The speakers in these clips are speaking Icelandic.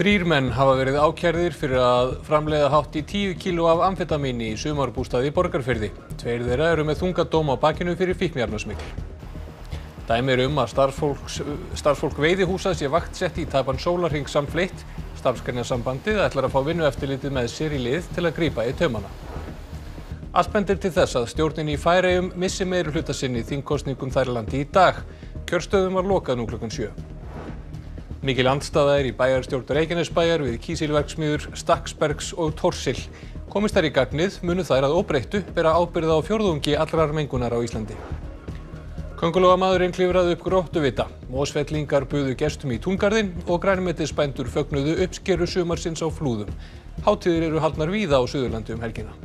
Þrýr menn hafa verið ákærðir fyrir að framleiða hátt í 10 kíló af amfetamíni í sumarbústaði í Borgarfyrði. Tveir þeirra eru með þunga dóm á bakinu fyrir fíknjarnasmikl. Dæmi er um að starfsfólk, veiðihúsa sé vakt sett í tapan sólarhing samfleitt. Starfsgreinasambandið ætlar að fá vinnueftirlitið með sér í lið til að grípa í taumana. Allt bendir til þess að stjórnin í Færeyjum missi meiri hluta sinni í þingkostningum þærlandi í dag. Kjörstöðum var lokað nú klukkan 7. Mikil andstaða er í bæjarstjórn Reykjanesbæjar við kísilverksmiður, Stakksbergs og Torsil. Komist þær í gagnið munu þær að óbreyttu bera ábyrða á fjórðungi allrar mengunar á Íslandi. Köngulóamaðurinn klifraði upp gróttu vita. Mósfellingar buðu gestum í túngarðinn og grænmetisbændur fögnuðu uppskeru sumarsins á flúðum. Hátíðir eru haldnar víða á Suðurlandi um helgina.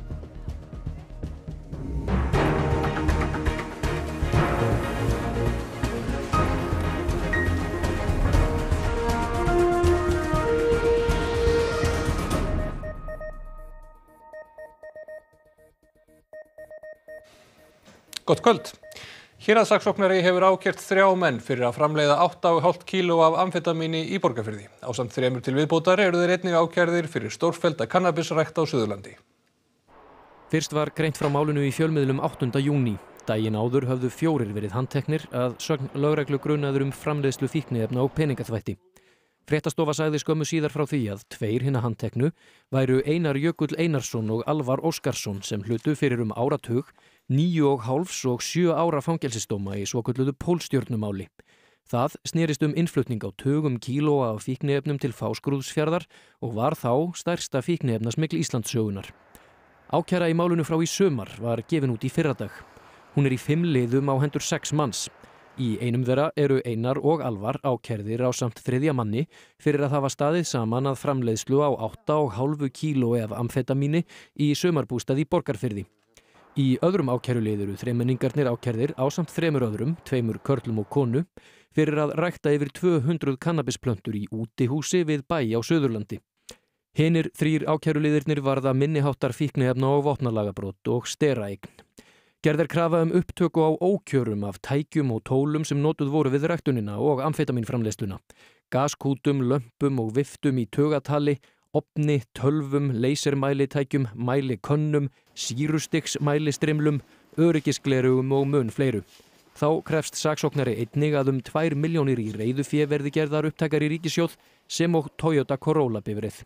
Gott kvöld. Héraðsaksóknari hefur ákert þrjá menn fyrir að framleiða 8,5 kíló af amfetamíni í borgarfyrði. Ásamt þremur til viðbótar eru þeir einnig ákærðir fyrir stórfælda kannabisrækt á Suðurlandi. Fyrst var greint frá málinu í fjölmiðlum 8. júni. Dægin áður höfðu fjórir verið handteknir að sögn lögreglu grunaður um framleiðslu fíkniefna og peningaþvætti. Fréttastofa sagði skömmu síðar frá því að tveir hinna handteknu væru Einar Jökull Einarsson og Alvar Óskarsson sem hlutu fyrir um áratug níu og hálfs og sjö ára fangelsistóma í svokölluðu pólstjörnumáli. Það snerist um innflutning á tögum kílóa af fíknefnum til fásgrúðsfjörðar og var þá stærsta fíknefnasmikl Íslandsögunar. Ákjara í málunu frá í sömar var gefin út í fyrradag. Hún er í fimm liðum á hendur sex manns. Í einum þeirra eru Einar og Alvar ákerðir á samt þriðja manni fyrir að hafa staðið saman að framleiðslu á 8,5 kílói af amfetamíni í sömarbústað í Borgarfyrði. Í öðrum ákæruleið eru þreimenningarnir ákærðir á samt þremur öðrum, tveimur körlum og konu, fyrir að rækta yfir 200 kannabisplöntur í útihúsi við bæ á Söðurlandi. Hinnir þrýr ákæruleiðirnir varða minniháttar fíknihefna og vopnalagabrót og steraign. Gerð er krafa um upptöku á ókjörum af tækjum og tólum sem notuð voru við ræktunina og amfetaminframleiðsluna. Gaskútum, lömpum og viftum í tögatali, opni, tölvum, leysermælitækjum, mælikönnum, sírustiksmælistrimlum, öryggisglerugum og mun fleiru. Þá krefst saksóknari einnig að um 2 miljónir í reyðufé verði gerðar upptakar í ríkisjóð sem og Toyota Corolla bifrið.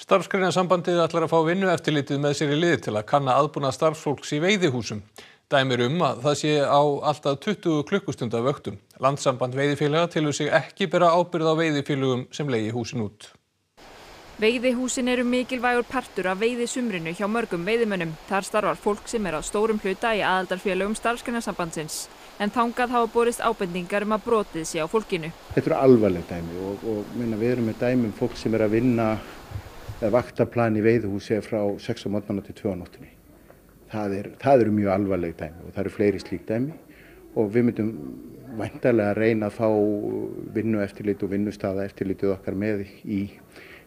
Starfsgreinasambandið ætlar að fá vinnu eftirlitið með sér í lið til að kanna aðbúna starfsfólks í veiðihúsum. Dæmir um að það sé á alltaf 20 klukkustunda vöktum. Landsamband veiðifélaga tilur sig ekki bera ábyrð á veiðifélugum sem leiði húsin út. Veiðihúsin eru mikilvægur partur af veiðisumrinu hjá mörgum veiðimönnum. Þar starfar fólk sem er á stórum hluta í aðaldarfélögum starfsgreinasambandsins. En þangað hafa borist ábendingar um að brotið sé á fólkinu. Þetta eru alvarleg dæmi og, og minna, við erum með dæmi um fólk sem er að vinna vaktaplan í veiðhúsi frá 6 á mótnana til 2 á nóttunni. Það, er, eru mjög alvarleg dæmi og það eru fleiri slík dæmi og við myndum væntalega að reyna að fá vinnu eftirlit og vinnustada eftirlitið okkar með, í,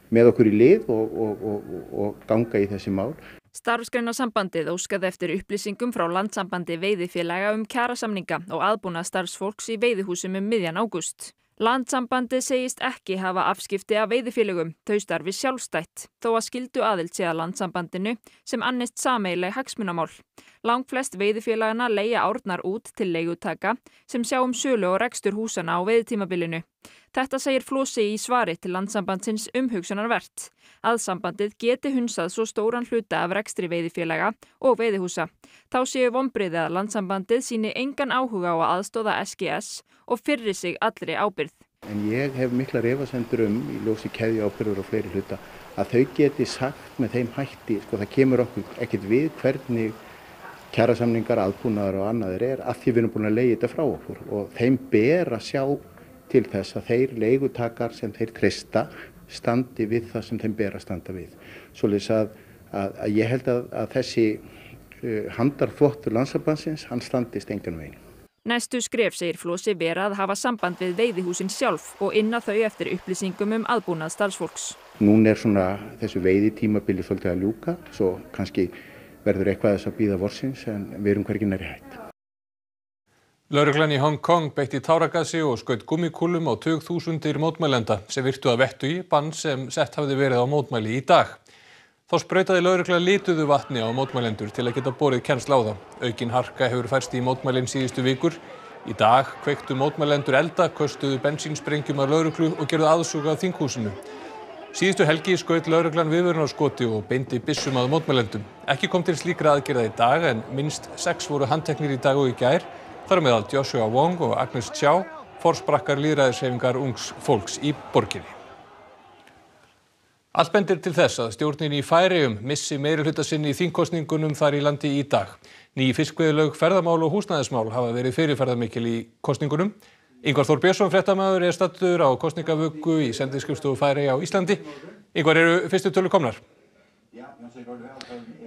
með okkur í lið og, og, og, og ganga í þessi mál. Starfsgreinasambandið óskaði eftir upplýsingum frá landsambandi veiðifélaga um kjarasamninga og aðbúna starfsfólks í veiðihúsum um miðjan ágúst. Landsambandið segist ekki hafa afskipti af veiðifélögum, þau starfi sjálfstætt, þó að skildu aðild sé að landsambandinu sem annist sameileg hagsmunamál. Langflest veiðifélagana leia árnar út til leigutaka sem sjá um sölu og rekstur húsana á veiðtímabilinu. Þetta segir Flósi í svari til landsambandsins umhugsunarvert. Aðsambandið geti hunsað svo stóran hluta af rekstri veiðifélaga og veiðihúsa. Þá séu vonbriðið að landsambandið síni engan áhuga á að aðstóða SGS og fyrri sig allri ábyrð. En ég hef mikla refasendur um í ljósi keði ábyrður og fleiri hluta að þau geti sagt með þeim hætti, sko það kemur okkur ekkert við hvernig kjærasamningar, aðbúnaðar og annaðir er að því við erum búin að leiði þetta frá okkur og þeim ber að sjá til þess að þeir leigutakar sem þeir trista standi við það sem þeim ber að standa við. Svolítið að, að, að ég held að, að þessi uh, handarþvottur landsabansins, hann standist engan veginn. Næstu skref segir Flósi vera að hafa samband við veiðihúsin sjálf og inna þau eftir upplýsingum um aðbúnað starfsfólks. Nún er svona þessu veiðitímabili svolítið að ljúka, svo kannski verður eitthvað þess að býða vorsins en við erum hvergin er í hætt. Lauruglan í Hong Kong beitti táragasi og skaut gummikúlum á 2000 mótmælenda sem virtu að vettu í bann sem sett hafði verið á mótmæli í dag. Þá sprautaði laurugla lituðu vatni á mótmælendur til að geta borið kennsla á þá. Aukin harka hefur færst í mótmælinn síðustu vikur. Í dag kveiktu mótmælendur elda, köstuðu bensínsprengjum að lauruglu og gerðu aðsuga að þinghúsinu. Síðustu helgi skaut lauruglan viðvörunarskoti og beindi byssum að mótmælendum. Ekki kom til slíkra aðgerða í dag en minnst sex voru handteknir í dag og í gær þar meðal Joshua Wong og Agnes Chow forsprakkar líðræðishefingar ungs fólks í borginni. Allt bendir til þess að stjórnin í Færium missi meiri hluta sinni í þingkostningunum þar í landi í dag. Ný fiskveðlaug, ferðamál og húsnæðismál hafa verið fyrirferðarmikil í kostningunum. Yngvar Þór Björnsson, frettamæður, er stattur á kostningavöggu í sendiskrifstofu Færi á Íslandi. Yngvar, eru fyrstu tölur komnar?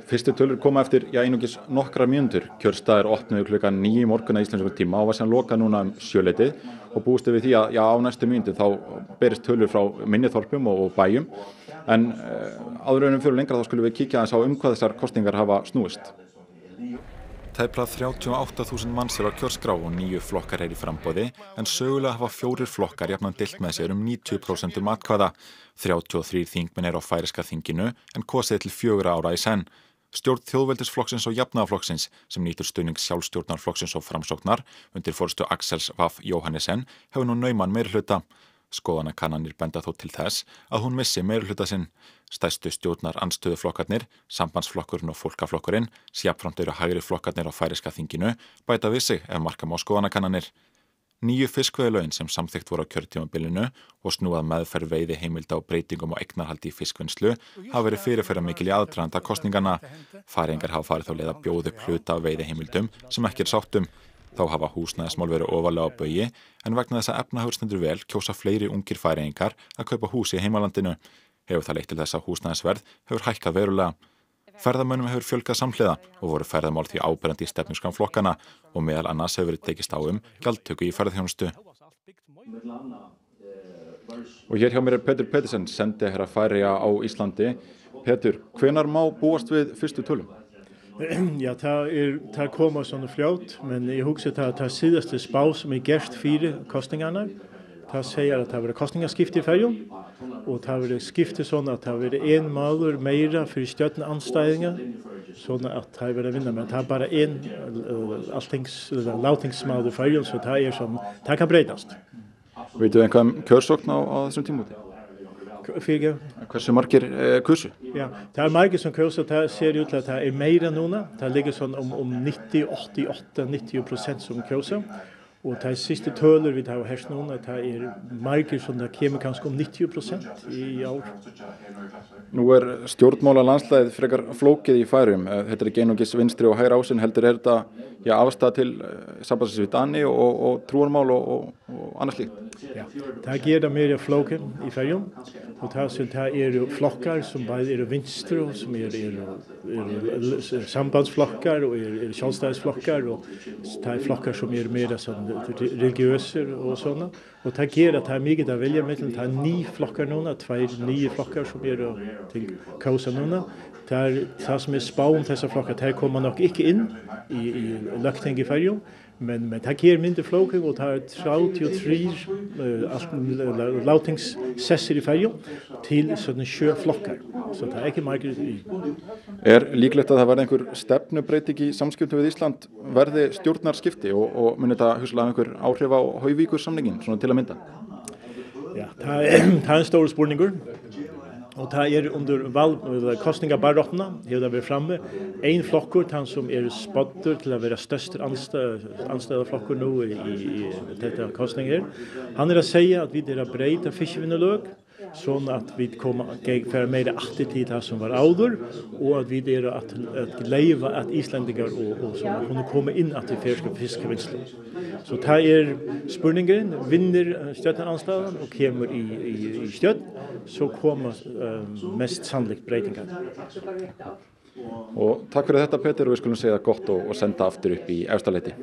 Fyrstu tölur koma eftir já, einungis nokkra mjöndur. Kjörstaðir opnuðu klukka nýju morgun að íslensku tíma og var sem loka núna um sjöleitið og búistu við því að já, á næstu mjöndu þá berist tölur frá minniþorpum og bæjum en uh, áður önum fyrir lengra þá skulum við kíkja þess á um hvað þessar kostningar hafa snúist. Tæpla 38.000 manns er á kjörskrá og nýju flokkar er í frambóði en sögulega hafa fjórir flokkar jafnan dilt með sér um 90% um atkvæða. 33 þingminn er á færiska þinginu en kosið til fjögur ára í senn. Stjórn þjóðveldisflokksins og jafnaðaflokksins sem nýtur stuðning sjálfstjórnarflokksins og framsóknar undir fórstu Axels Vaff Jóhannesen hefur nú nauman meir hluta. Skoðanakannanir benda þó til þess að hún missi meir hluta sinn. Stæstu stjórnar anstöðuflokkarnir, sambandsflokkurinn og fólkaflokkurinn, sjapframt eru hægri flokkarnir á færiska þinginu, bæta við sig ef marka má skoðanakannanir. Nýju fiskveðlaugin sem samþygt voru á kjörtímabilinu og snúað meðferð veiði heimilda og breytingum á eignarhaldi í fiskvinnslu hafa verið fyrirferða mikil í aðdraðanda kostningana. Færingar hafa farið þá leið að bjóðu pluta á veiði heimildum sem ekki er sáttum. Þá hafa húsnæðismál verið ofalega á bögi en vegna þess að efnahauðstendur vel kjósa fleiri ungir færingar að kaupa húsi í heimalandinu. Hefur það leitt til þess að húsnæðisverð hefur hækkað verulega. Ferðamönnum hefur fjölgað samhliða og voru ferðamál því áberandi í stefnuskan flokkana og meðal annars hefur verið tekist á um gjaldtöku í ferðarþjónustu. Og hér hjá mér er Petur Pettersen, sendi hér að færiða á Íslandi. Petur, hvenar má búast við fyrstu tölum? ja, ta er ta koma sånn fljót, men eg hugsa ta ta sidaste spau som er gerst fyrir kostningarna. Ta seier at ta verður kostningaskifti í ferjum og ta verður skifti sånn at ta verður ein maður meira fyrir stjórn anstæðinga sånn at ta verður vinna men ta bara ein uh, alltings uh, lautingsmaður ferjum så ta er som ta kan breytast. Vet du en kan körsokna av som? Fyrir Hversu margir eh, kursu? Já, það er margir sem kursu, það ser ut til að það er meira núna, það ligger svona um, um 90, 88, 90% som kursu og það er siste tölur við hafa herst núna, það er margir som það kemur kannski um 90% í ár. Nú er stjórnmála landslæðið frekar flókið í færum. Þetta er ekki einungis vinstri og hægra ásinn heldur er þetta ja, avstað til sambandsvitani og, og, og trúarmál og, og, og annars líkt. Ja, það gera meira flókin i ferjum og það sem það eru flokkar som bæði eru vinstru og som eru, eru, eru, sambandsflokkar og eru, eru sjálfstæðisflokkar og það er flokkar som eru meira som religiøser og sånne og það gera það er mikið að velja mellom það er ni flokkar núna, tveir nye flokkar som eru til kausa núna Það er það sem er spáum þessar flokkar, það koma nokk ekki inn í, í lögtingi færjum, men, men það gerir myndir flóking og það er 33 uh, látingssessir í færjum til svona sjö flokkar, svo það er ekki margir í. Er líklegt að það verði einhver stefnubreiting í samskiptu við Ísland verði stjórnarskipti og, og munir þetta hugsalega einhver áhrif á hauvíkur samningin, svona til að mynda? Ja, það er, það er stóru spurningur Og det er under valg, kostninga barrottene, her det vi framme. Ein flokkur, han som er spodder til å være størst anstede flokkur nå i, i, i dette kostninga her. Han er å si at vi er breit av fiskevinneløk, sånn at vi kommer geg fer meira aktig tid her som var auður og at vi er at at leiva at islendingar og og så kunnu koma inn at vi ferska fiskevinslu. Så ta er spurningen vinner støttanastalan og kemur i i, i støtt så koma um, mest sannlikt breytingar. Og takk fyrir þetta Peter og vi skulum segja gott og, og senda aftur upp í i Australeti.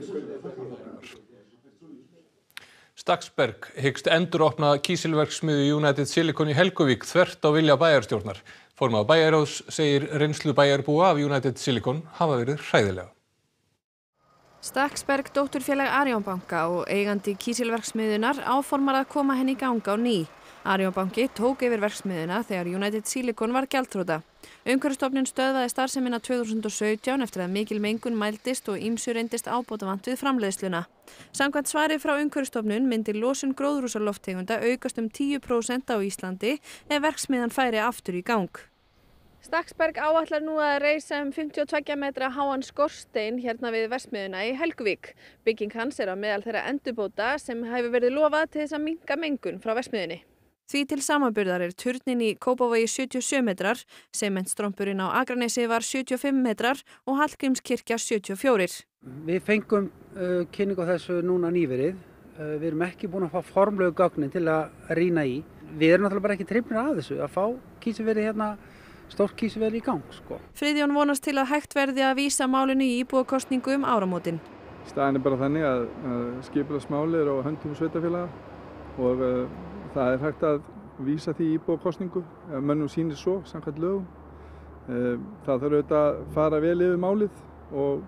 Staksberg hyggst enduropna kísilverksmiðu United Silicon í Helguvík þvert á vilja bæjarstjórnar. Formað bæjaráðs segir reynslu bæjarbúa af United Silicon hafa verið hræðilega. Stakksberg, dótturfélag Arjónbanka og eigandi kísilverksmiðunar áformar að koma henni í ganga á ný. Arjónbanki tók yfir verksmiðuna þegar United Silicon var gjaldþróta. Umhverfstofnun stöðvaði starfseminna 2017 eftir að mikil mengun mældist og ímsu reyndist ábótavant við framleiðsluna. Samkvæmt svari frá umhverfstofnun myndir losun gróðrúsarlofttegunda aukast um 10% á Íslandi ef verksmiðan færi aftur í gang. Stakksberg áallar nú að reysa um 52 metra háan skorstein hérna við versmiðuna í Helguvík. Bygging hans er á meðal þeirra endurbóta sem hefur verið lofað til þess að minka mengun frá versmiðunni. Því til samanburðar er turnin í Kópavogi 77 metrar, sementstrómpurinn á Akranesi var 75 metrar og Hallgrímskirkja 74. Við fengum uh, kynning á þessu núna nýverið. Uh, við erum ekki búin að fá formlegu gögnin til að rýna í. Við erum náttúrulega bara ekki trippnir að þessu að fá kísiveri hérna stórt kísiveri í gang. Sko. Friðjón vonast til að hægt verði að vísa málinu í íbúakostningu um áramótin. Staðin er bara þannig að, að skipilagsmáli er á höndum sveitafélaga og uh, það er hægt að vísa því íbúakostningu ef mönnum sýnir svo, samkvæmt lögum. Uh, það þarf auðvitað að fara vel yfir málið og,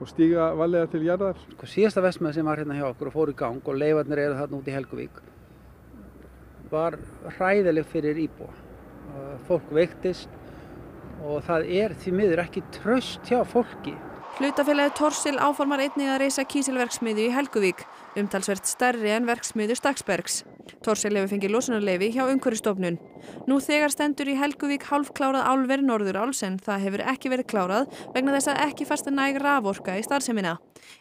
og stíga valega til jarðar. Sko, síðasta vestmæð sem var hérna hjá okkur og fór í gang og leifarnir eru þarna út í Helguvík var hræðileg fyrir íbúa. Uh, fólk veiktist og það er því miður ekki tröst hjá fólki. Hlutafélagi Torsil áformar einnig að reysa kísilverksmiðju í Helguvík, umtalsvert stærri en verksmiðju Stakksbergs. Torsil hefur fengið losunarleifi hjá umhverfistofnun. Nú þegar stendur í Helguvík hálfklárað álver Norðuráls en það hefur ekki verið klárað vegna þess að ekki fasta næg raforka í starfsemina.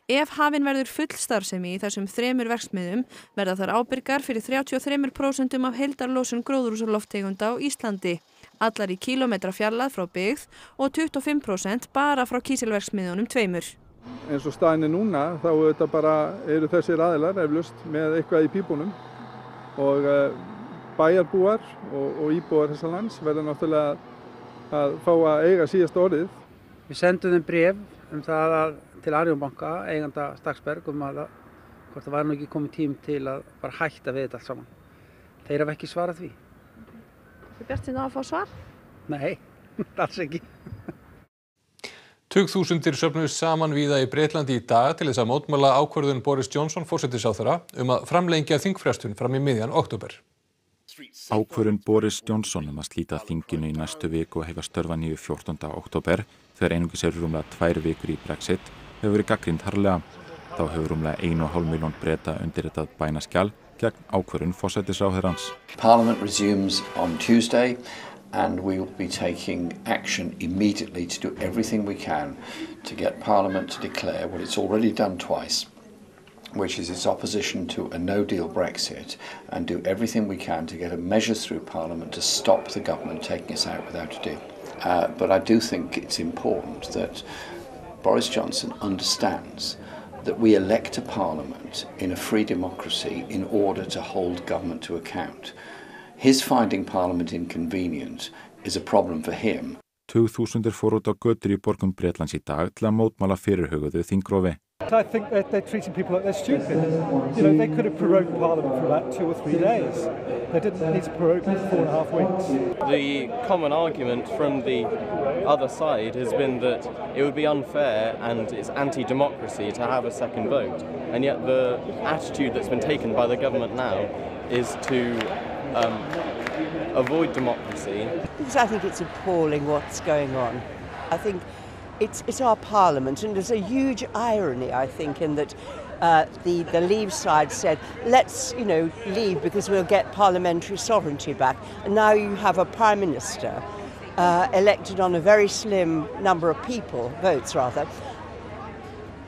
Ef hafinn verður full starfsemi í þessum þremur verksmiðum verða þar ábyrgar fyrir 33% af heildarlósun gróðurúsaloftegunda á Íslandi allar í kílometra fjarlað frá byggð og 25% bara frá kísilverksmiðunum tveimur. Eins og staðinni núna þá þetta bara eru þessir aðilar eflust með eitthvað í pípunum og uh, bæjarbúar og, og íbúar þessa lands verða náttúrulega að fá að eiga síðast orðið. Við sendum þeim bref um það að til Arjónbanka, eiganda Stakksberg, um að hvort það var nú ekki komið tím til að bara hætta við þetta allt saman. Þeir hafa ekki svarað því. Þið bjart síðan á að fá svar? Nei, alls ekki. Tugþúsundir söfnuðust saman víða í Breitlandi í dag til þess að mótmála ákvörðun Boris Johnson fórsettisáþara um að framlengja þingfrestun fram í miðjan oktober. Ákvörðun Boris Johnson um að slíta þinginu í næstu viku og hefa störfa nýju 14. oktober þegar einungis eru rúmlega tvær vikur í Brexit hefur verið gaggrind harlega. Þá hefur rúmlega 1,5 miljón breyta undir þetta bænaskjál gegn ákvörðun fórsettisáþarans. Parliament resumes on Tuesday and we will be taking action immediately to do everything we can to get Parliament to declare what it's already done twice, which is its opposition to a no deal Brexit, and do everything we can to get a measure through Parliament to stop the government taking us out without a deal. Uh, but I do think it's important that Boris Johnson understands that we elect a parliament in a free democracy in order to hold government to account. His finding Parliament inconvenient is a problem for him. 2000 fór út á götur í borgum Bretlands í dag til að mótmála fyrirhuguðu þingrófi. I think that they're treating people like they're stupid. You know, they could have prorogued Parliament for about two or three days. They didn't need to prorogue for four and a half weeks. The common argument from the other side has been that it would be unfair and it's anti-democracy to have a second vote. And yet the attitude that's been taken by the government now is to um, avoid democracy. Because I think it's appalling what's going on. I think it's, it's our parliament, and there's a huge irony, I think, in that uh, the, the Leave side said, let's, you know, leave because we'll get parliamentary sovereignty back. And now you have a prime minister uh, elected on a very slim number of people, votes rather,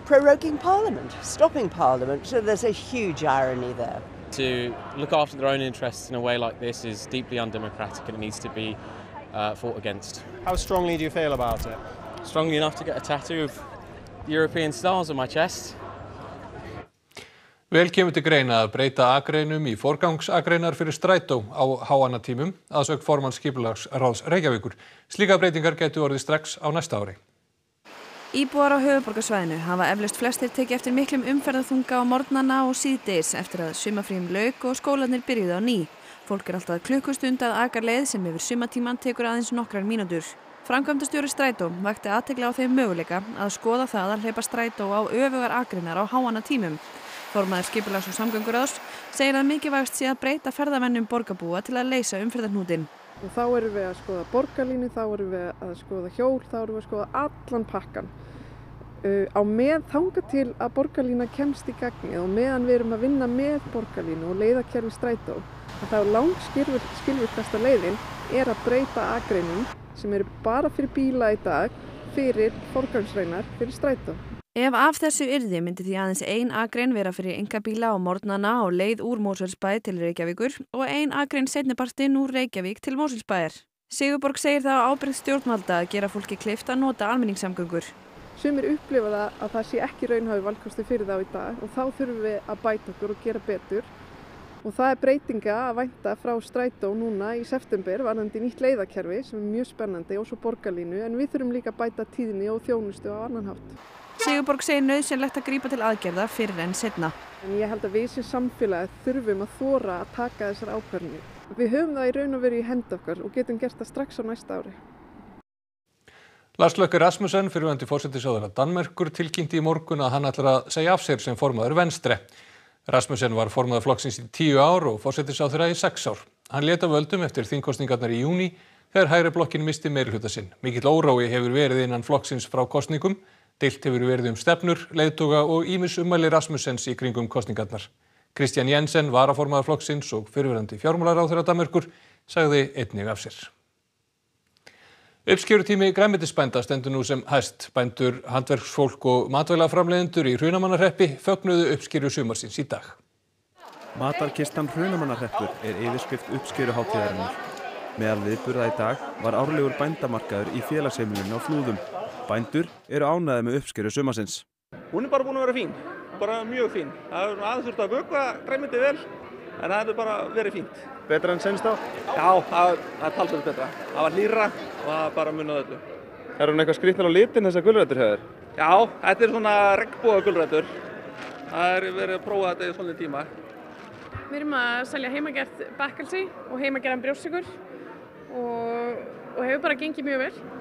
proroguing parliament, stopping parliament. So there's a huge irony there. To look after their own interests in a way like this is deeply undemocratic and it needs to be uh, fought against. How strongly do you feel about it? Strongly enough to get a tattoo of European stars on my chest. Vel kemur til greina að breyta akreinum í forgangsakreinar fyrir strætó á háanatímum að sög formann skipulags Ráðs Reykjavíkur. Slíka breytingar getur orðið strax á næsta ári. Íbúar á höfuborgarsvæðinu hafa eflaust flestir tekið eftir miklum umferðarþunga á morgnana og síðdeis eftir að sumafrým lauk og skólanir byrjuði á ný. Fólk er alltaf klukkustund að akar leið sem yfir sumatíman tekur aðeins nokkrar mínútur. Framkvæmdastjóri Strætó vakti aðtekla á þeim möguleika að skoða það að hleypa Strætó á öfugar akreinar á háana tímum. Formaður skipulags og samgönguráðs segir að mikilvægast sé að breyta ferðavennum borgarbúa til að leysa umferðarhnútin. Og þá erum við að skoða borgarlínu, þá erum við að skoða hjól, þá erum við að skoða allan pakkan. Uh, á með þanga til að borgarlína kemst í gagnið og meðan við erum að vinna með borgarlínu og leiðakerfi strætó að þá langt skilvirkasta leiðin er að breyta agreinum sem eru bara fyrir bíla í dag fyrir forgangsreinar fyrir strætó. Ef af þessu yrði myndi því aðeins ein agrein vera fyrir engabíla á morgnana og leið úr Mósulsbæ til Reykjavíkur og ein agrein setnibarstinn úr Reykjavík til Mósulsbæðir. Sigurborg segir það á ábyrgð stjórnvalda að gera fólki klift að nota almenningssamgöngur. Sumir upplifa það að það sé ekki raunhafi valkosti fyrir þá í dag og þá þurfum við að bæta okkur og gera betur. Og það er breytinga að vænta frá strætó núna í september varðandi nýtt leiðakerfi sem er mjög spennandi og svo borgarlínu en við þurfum líka að bæta tíðni og þjónustu á annan hátt. Sigurborg segir nöðsynlegt að grípa til aðgerða fyrir enn setna. En ég held að við sem samfélagi þurfum að þóra að taka þessar ákvarðinni. Við höfum það í raun og veru í hend okkar og getum gert það strax á næsta ári. Lars Løkke Rasmussen, fyrirvændi fórsettisáðara Danmerkur, tilkynnti í morgun að hann ætlar að segja af sér sem formaður venstre. Rasmussen var formaður flokksins í tíu ár og fórsettisáðara í sex ár. Hann leta völdum eftir þingkostningarnar í júni þegar hægri blokkin misti meirhluta sinn. Mikill órái hefur verið innan flokksins frá kostningum, deilt hefur verið um stefnur, leiðtoga og ímis umæli Rasmussens í kringum kostningarnar. Kristján Jensen, varaformaður flokksins og fyrirvændi fjármálaráþurra Danmerkur, sagði einnig af sér. Uppskjörutími græmitisbænda stendur nú sem hæst. Bændur, handverksfólk og matvælaframleðendur í Hrunamannarreppi fögnuðu uppskjöru sumarsins í dag. Matarkistan Hrunamannarreppur er yfirskrift uppskjöruháttíðarinnar. Meðal viðburða í dag var árlegur bændamarkaður í félagsheimilinu á Flúðum. Bændur eru ánæði með uppskjöru sumarsins. Hún er bara búin að vera fín, bara mjög fín. Það er aðeins þurft að vögva græmiti vel, en það hefur bara verið fínt. Betra enn senst á? Já, það er talsveit betra. Það var hlýra og það bara munið öllu. Er hún eitthvað skrítnar á litin þessar gulrætur hefur? Já, þetta er svona regnbúa gulrætur. Það er verið að prófa þetta í svona tíma. Við erum að selja heimagert bakkelsi og heimagerðan brjóstsikur og, og hefur bara gengið mjög vel.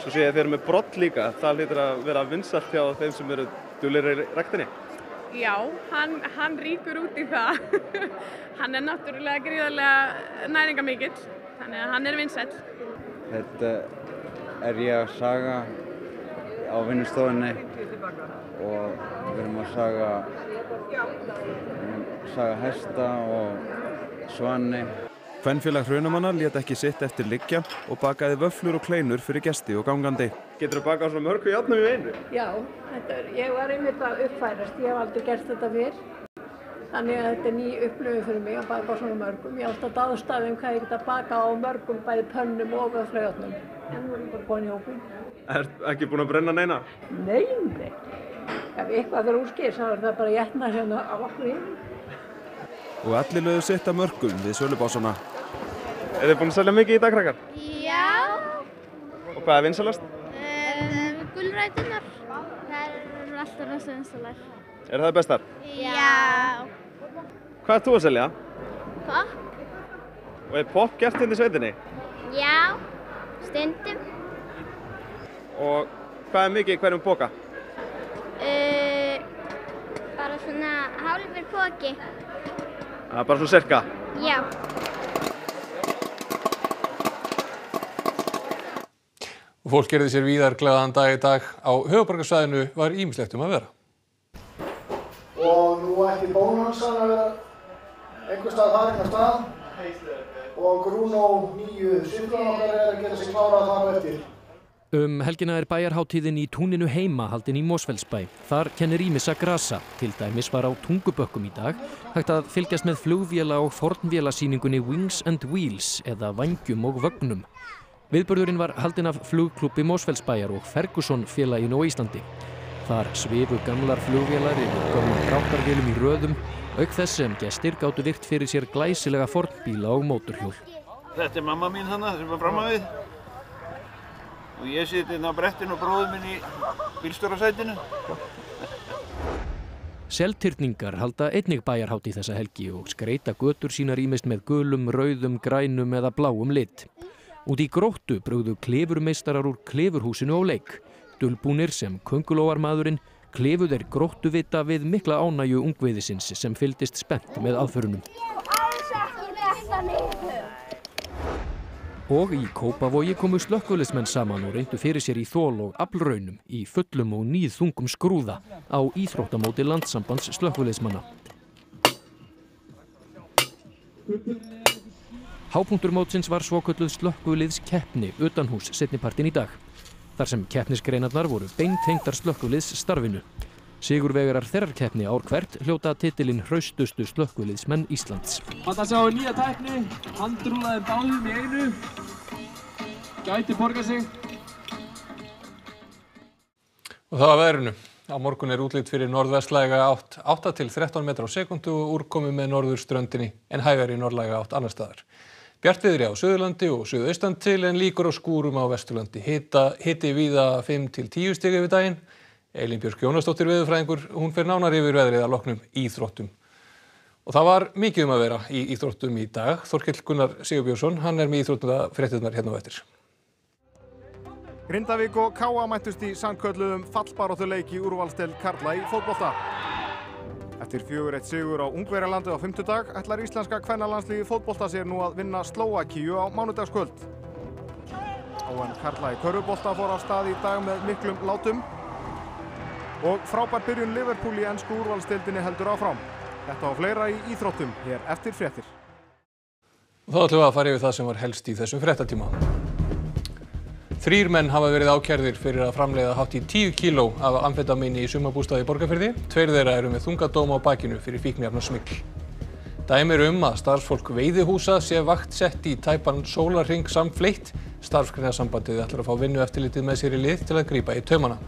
Svo sé ég að þeir eru með brott líka. Það lítur að vera vinsalt hjá þeim sem eru dulir í rektinni. Já, hann, hann ríkur út í það. hann er náttúrulega gríðarlega næringamikill, þannig að hann er vinsæll. Þetta er ég að saga á vinnustofunni og við erum að saga, saga hesta og svani. Kvennfélag Hrunamanna lét ekki sitt eftir liggja og bakaði vöflur og kleinur fyrir gesti og gangandi. Getur þú bakað svona mörgu játnum í einu? Já, er, ég var einmitt að uppfærast, ég hef aldrei gert þetta fyrr. Þannig að þetta er ný upplöfum fyrir mig að baka svona mörgum. Ég átt að dáðstafum hvað ég get að baka á mörgum, bæði pönnum og vöflujátnum. En nú er ég bara búin í hópin. Er ekki búin að brenna neina? Nei, nei. Ef eitthvað fyrir úrskýr, þá er það bara jætna hérna á okkur í. Og allir lögðu sitt að mörgum við sölubásana. Er þið búin að selja mikið í dag, krakkar? Já. Og hvað er vinsalast? Um, Gulrætunar. Það er alltaf næstu vinsalar. Er það bestar? Já. Hvað ert þú að selja? Popp. Og er pop gert hérna í sveitinni? Já. Stundum. Og hvað er mikið í hverjum boka? Uh, bara svona hálfur póki. Það er bara svo cirka? Já. Og fólk gerði sér víðar gleðan dag í dag. Á höfuborgarsvæðinu var ímislegt um að vera. Og nú ætti bónansan að vera einhver stað þar einhver stað og Grúnó nýju sýflan okkar er að gera sig klára þar á eftir. Um helgina er bæjarháttíðin í túninu heima haldin í Mósfellsbæ. Þar kennir ímissa grasa. Til dæmis var á tungubökkum í dag hægt að fylgjast með flugvéla og fornvélasýningunni Wings and Wheels eða Vangjum og Vögnum. Viðbörðurinn var haldin af flugklubbi Mósfellsbæjar og Ferguson félaginu á Íslandi. Þar svifu gamlar flugvélar yfir gömum dráttarvélum í röðum auk þess sem gestir gáttu virt fyrir sér glæsilega fornbíla og móturhjól. Þetta er mamma mín þannig sem var fram að við og ég siti hérna á brettinu og bróður minn í bílstjórasætinu. Seltyrningar halda einnig bæjarhátt í þessa helgi og skreita götur sínar ímist með gulum, rauðum, grænum eða bláum lit. Út í gróttu brugðu klefurmeistarar úr klefurhúsinu á leik. Dulbúnir sem köngulóarmaðurinn klefu þeir gróttuvita við mikla ánægju ungviðisins sem fylgdist spennt með aðförunum. Og í Kópavogi komu slökkvölismenn saman og reyndu fyrir sér í þól og aflraunum í fullum og nýðþungum skrúða á íþróttamóti landsambands slökkvölismanna. Hápunktur mótsins var svokölluð slökkvuliðs keppni utanhús setnipartin í dag. Þar sem keppnisgreinarnar voru beintengdar slökkvuliðs starfinu. Sigurvegarar þeirrar keppni ár hvert hljóta titilinn hraustustu slökkvuliðsmenn Íslands. Þetta sjáum við nýja tækni, handrúlaði báðum í einu. Gæti borga sig. Og það var veðrinu. Á morgun er útlitt fyrir norðvestlæga átt 8 til 13 metrar á sekundu og úrkomi með norður ströndinni en hægar í norðlæga átt annar staðar. Bjartviðri á Suðurlandi og Suðaustan til en líkur á skúrum á Vesturlandi. Hita, hiti víða 5 til 10 stig yfir daginn. Elin Björk Jónasdóttir veðurfræðingur, hún fer nánar yfir veðrið að loknum íþróttum. Og það var mikið um að vera í íþróttum í dag. Þorkell Gunnar Sigurbjörnsson, hann er með íþróttuna fréttunar hérna á eftir. Grindavík og Káa mættust í sannkölluðum fallbaróttuleik í úrvalstel Karla í fótbolta. Eftir fjögur eitt sigur á Ungverjalandi á fymtudag ætlar íslenska kvennalandsliði fótbolta sér nú að vinna Slóakíu á mánudagskvöld. Óen Karla í körfubolta fór á stað í dag með miklum látum og frábær byrjun Liverpool í ennsku úrvalstildinni heldur áfram. Þetta og fleira í íþróttum hér eftir fréttir. Og þá ætlum við að fara yfir það sem var helst í þessum fréttatíma. Þrýr menn hafa verið ákjærðir fyrir að framleiða hátt í 10 kíló af amfetamíni í sumabústaði í Borgarfyrði. Tveir þeirra eru með þungadóma á bakinu fyrir fíknjarnar smikl. Dæmir um að starfsfólk veiðihúsa sé vakt sett í tæpan sólarring samfleitt. Starfskræðasambandið ætlar að fá vinnu eftirlitið með sér í lið til að grípa í taumana.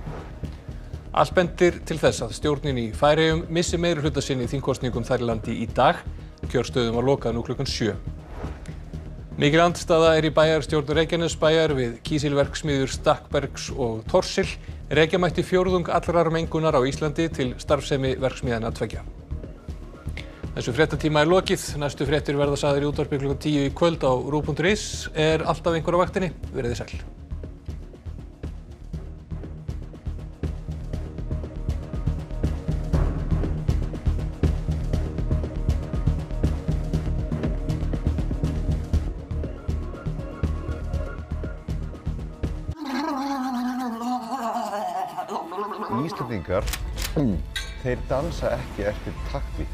Allt bendir til þess að stjórnin í Færeyjum missi meiri hluta sinni í þingkostningum þær í landi í dag. Kjörstöðum var lokað nú klukkan 7. Mikil andstaða er í bæjarstjórn Reykjanesbæjar við kísilverksmiður Stakbergs og Torsil. Reykja mætti fjórðung allrar mengunar á Íslandi til starfsemi verksmiðana tvekja. Þessu fréttatíma er lokið. Næstu fréttir verða saður í útvarpi klukkan 10 í kvöld á rú.is. Er alltaf einhver á vaktinni? Verðið sæl. Þeir dansa ekki eftir takti.